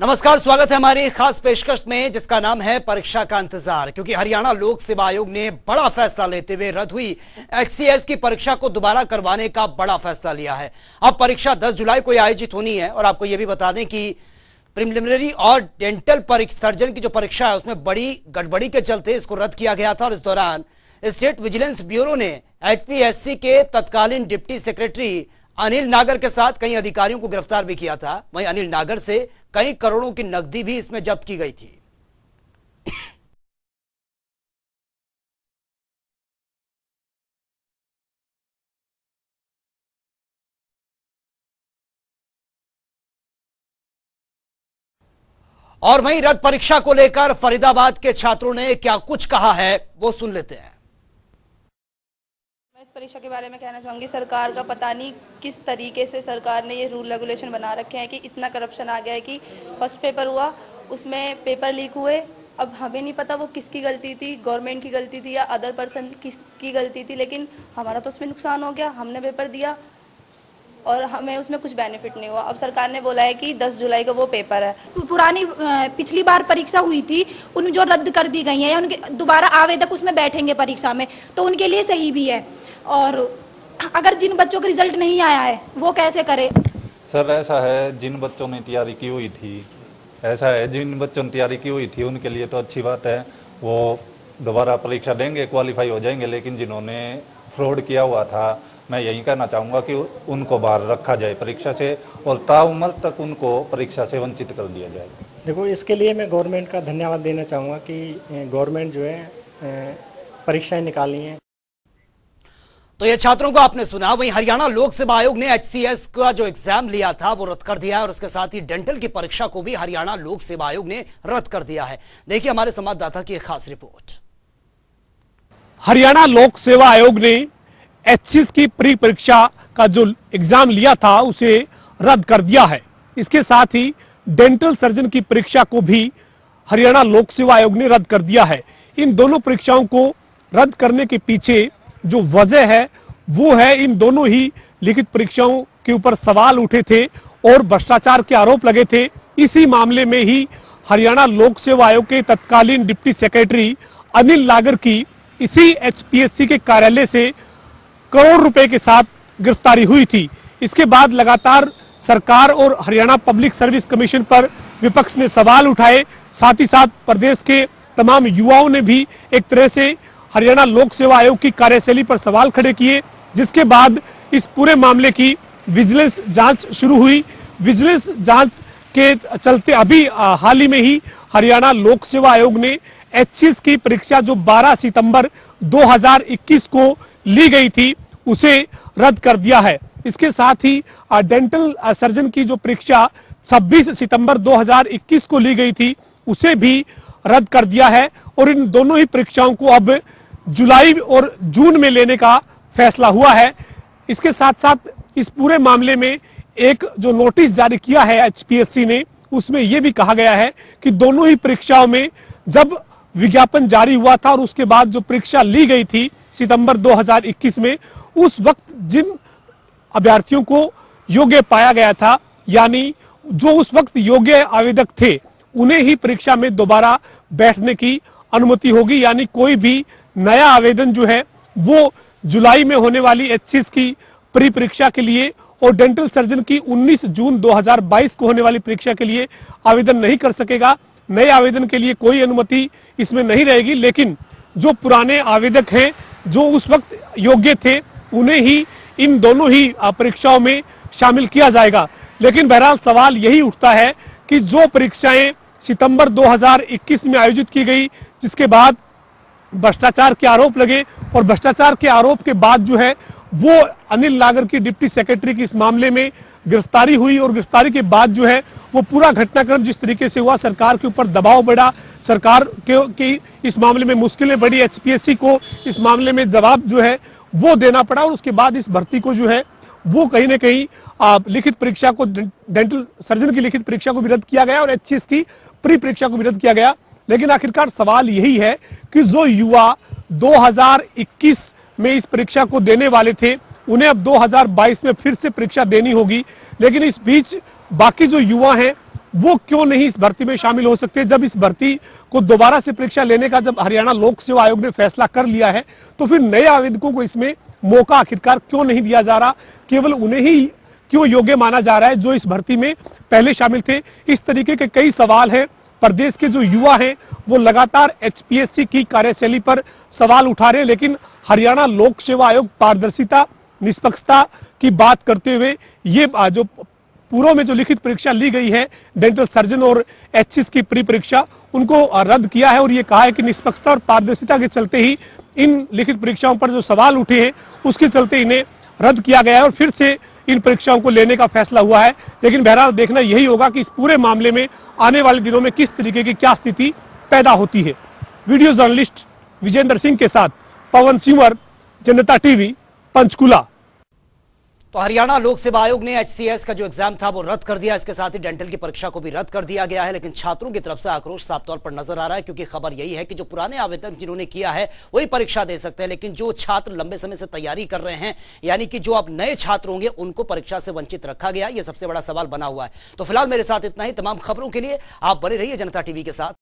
नमस्कार, स्वागत है हमारी खास पेशकश में, जिसका नाम है परीक्षा का इंतज़ार। क्योंकि हरियाणा लोक सेवा आयोग ने बड़ा फैसला लेते हुए रद्द हुई एचसीएस की परीक्षा को दोबारा करवाने का बड़ा फैसला लिया है। अब परीक्षा 10 जुलाई को आयोजित होनी है, और आपको यह भी बता दें कि प्रिलिमिनरी और डेंटल सर्जन की जो परीक्षा है, उसमें बड़ी गड़बड़ी के चलते इसको रद्द किया गया था, और इस दौरान स्टेट विजिलेंस ब्यूरो ने एचपीएससी के तत्कालीन डिप्टी सेक्रेटरी अनिल नागर के साथ कई अधिकारियों को गिरफ़्तार भी किया था। वहीं अनिल नागर से कई करोड़ों की नकदी भी इसमें जब्त की गई थी। और वहीं रद्द परीक्षा को लेकर फरीदाबाद के छात्रों ने क्या कुछ कहा है, वो सुन लेते हैं। इस परीक्षा के बारे में कहना चाहूँगी, सरकार का पता नहीं किस तरीके से सरकार ने ये रूल रेगुलेशन बना रखे हैं कि इतना करप्शन आ गया है कि फ़र्स्ट पेपर हुआ, उसमें पेपर लीक हुए। अब हमें नहीं पता वो किसकी गलती थी गवर्नमेंट की गलती थी या अदर पर्सन किसकी गलती थी, लेकिन हमारा तो उसमें नुकसान हो गया, हमने पेपर दिया और हमें उसमें कुछ बेनिफिट नहीं हुआ। अब सरकार ने बोला है कि 10 जुलाई को वो पेपर है। तो पुरानी पिछली बार परीक्षा हुई थी उन जो रद्द कर दी गई है उनके, दोबारा आवेदक उसमें बैठेंगे परीक्षा में तो उनके लिए सही भी है। और अगर जिन बच्चों का रिज़ल्ट नहीं आया है वो कैसे करे? सर ऐसा है जिन बच्चों ने तैयारी की हुई थी ऐसा है जिन बच्चों ने तैयारी की हुई थी उनके लिए तो अच्छी बात है वो दोबारा परीक्षा देंगे क्वालिफाई हो जाएँगे लेकिन जिन्होंने फ्रॉड किया हुआ था मैं यही कहना चाहूँगा कि उनको बाहर रखा जाए परीक्षा से और ताउम्र तक उनको परीक्षा से वंचित कर दिया जाए। देखो इसके लिए मैं गवर्नमेंट का धन्यवाद देना चाहूँगा कि गवर्नमेंट जो है परीक्षाएँ निकाली हैं तो ये छात्रों को आपने सुना, वहीं हरियाणा लोक सेवा आयोग ने एचसीएस का जो एग्ज़ाम लिया था, वो रद्द कर दिया है, और उसके साथ ही डेंटल की परीक्षा को भी हरियाणा लोक सेवा आयोग ने रद्द कर दिया है। देखिए हमारे संवाददाता की एक खास रिपोर्ट। हरियाणा लोक सेवा आयोग ने एचसीएस की प्री परीक्षा का जो एग्ज़ाम लिया था, उसे रद्द कर दिया है। इसके साथ ही डेंटल सर्जन की परीक्षा को भी हरियाणा लोक सेवा आयोग ने रद्द कर दिया है। इन दोनों परीक्षाओं को रद्द करने के पीछे जो वजह है, वो है इन दोनों ही लिखित परीक्षाओं के ऊपर सवाल उठे थे और भ्रष्टाचार के आरोप लगे थे। इसी मामले में ही हरियाणा लोक सेवा आयोग के तत्कालीन डिप्टी सेक्रेटरी अनिल नागर की इसी एचपीएससी के कार्यालय से करोड़ रुपए के साथ गिरफ्तारी हुई थी। इसके बाद लगातार सरकार और हरियाणा पब्लिक सर्विस कमीशन पर विपक्ष ने सवाल उठाए। साथ ही साथ प्रदेश के तमाम युवाओं ने भी एक तरह से हरियाणा लोक सेवा आयोग की कार्यशैली पर सवाल खड़े किए, जिसके बाद इस पूरे मामले की विजिलेंस जाँच शुरू हुई। विजिलेंस जाँच के चलते अभी हाल ही में ही हरियाणा लोक सेवा आयोग ने एच की परीक्षा जो 12 सितंबर 2021 को ली गई थी, उसे रद्द कर दिया है। इसके साथ ही डेंटल सर्जन की जो परीक्षा 26 सितंबर 2021 को ली गई थी, उसे भी रद्द कर दिया है। और इन दोनों ही परीक्षाओं को अब जुलाई और जून में लेने का फैसला हुआ है। इसके साथ साथ इस पूरे मामले में एक जो नोटिस जारी किया है एचपीएससी ने, उसमें यह भी कहा गया है कि दोनों ही परीक्षाओं में जब विज्ञापन जारी हुआ था और उसके बाद जो परीक्षा ली गई थी सितंबर 2021 में, उस वक्त जिन अभ्यर्थियों को योग्य पाया गया था, यानी जो उस वक्त योग्य आवेदक थे, उन्हें ही परीक्षा में दोबारा बैठने की अनुमति होगी, यानी कोई भी नया आवेदन जो है, वो जुलाई में होने वाली एच की प्री परीक्षा के लिए और डेंटल सर्जन की 19 जून 2022 को होने वाली परीक्षा के लिए आवेदन नहीं कर सकेगा। नए आवेदन के लिए कोई अनुमति इसमें नहीं रहेगी, लेकिन जो पुराने आवेदक हैं, जो उस वक्त योग्य थे, उन्हें ही, इन दोनों ही परीक्षाओं में शामिल किया जाएगा। लेकिन बहरहाल सवाल यही उठता है कि जो परीक्षाएँ सितंबर 2021 में आयोजित की गई, जिसके बाद भ्रष्टाचार के आरोप लगे और भ्रष्टाचार के आरोप के बाद जो है, वो अनिल नागर की डिप्टी सेक्रेटरी की इस मामले में गिरफ्तारी हुई और गिरफ्तारी के बाद जो है, वो पूरा घटनाक्रम जिस तरीके से हुआ, सरकार के ऊपर दबाव बढ़ा, सरकार के, की इस मामले में मुश्किलें बढ़ी, एचपीएससी को इस मामले में जवाब जो है, वो देना पड़ा और उसके बाद इस भर्ती को जो है, वो कहीं ना कहीं लिखित परीक्षा को डेंटल सर्जन की लिखित परीक्षा को भी रद्द किया गया और एच की प्री परीक्षा को भी रद्द किया गया। लेकिन आखिरकार सवाल यही है कि जो युवा 2021 में इस परीक्षा को देने वाले थे, उन्हें अब 2022 में फिर से परीक्षा देनी होगी। लेकिन इस बीच बाकी जो युवा हैं, वो क्यों नहीं इस भर्ती में शामिल हो सकते? जब इस भर्ती को दोबारा से परीक्षा लेने का जब हरियाणा लोक सेवा आयोग ने फैसला कर लिया है तो फिर नए आवेदकों को इसमें मौका आखिरकार क्यों नहीं दिया जा रहा? केवल उन्हें ही क्यों योग्य माना जा रहा है जो इस भर्ती में पहले शामिल थे? इस तरीके के कई सवाल हैं। प्रदेश के जो युवा हैं, वो लगातार एचपीएससी की कार्यशैली पर सवाल उठा रहे हैं, लेकिन हरियाणा लोक सेवा आयोग पारदर्शिता, निष्पक्षता की बात करते हुए ये जो पूर्व में जो लिखित परीक्षा ली गई है डेंटल सर्जन और एचएस की प्री परीक्षा उनको रद्द किया है और ये कहा है कि निष्पक्षता और पारदर्शिता के चलते ही इन लिखित परीक्षाओं पर जो सवाल उठे हैं, उसके चलते इन्हें रद्द किया गया है और फिर से इन परीक्षाओं को लेने का फैसला हुआ है। लेकिन बहरहाल देखना यही होगा कि इस पूरे मामले में आने वाले दिनों में किस तरीके की क्या स्थिति पैदा होती है। वीडियो जर्नलिस्ट विजेंद्र सिंह के साथ पवन सिंवर जनता टीवी, पंचकुला। तो हरियाणा लोक सेवा आयोग ने एचसीएस का जो एग्ज़ाम था वो रद्द कर दिया। इसके साथ ही डेंटल की परीक्षा को भी रद्द कर दिया गया है, लेकिन छात्रों की तरफ़ से आक्रोश साफ़ तौर पर नज़र आ रहा है, क्योंकि खबर यही है कि जो पुराने आवेदन जिन्होंने किया है, वही परीक्षा दे सकते हैं, लेकिन जो छात्र लंबे समय से तैयारी कर रहे हैं, यानी कि जो अब नए छात्र होंगे, उनको परीक्षा से वंचित रखा गया यह सबसे बड़ा सवाल बना हुआ है। तो फ़िलहाल मेरे साथ इतना ही। तमाम खबरों के लिए आप बने रहिए जनता टीवी के साथ।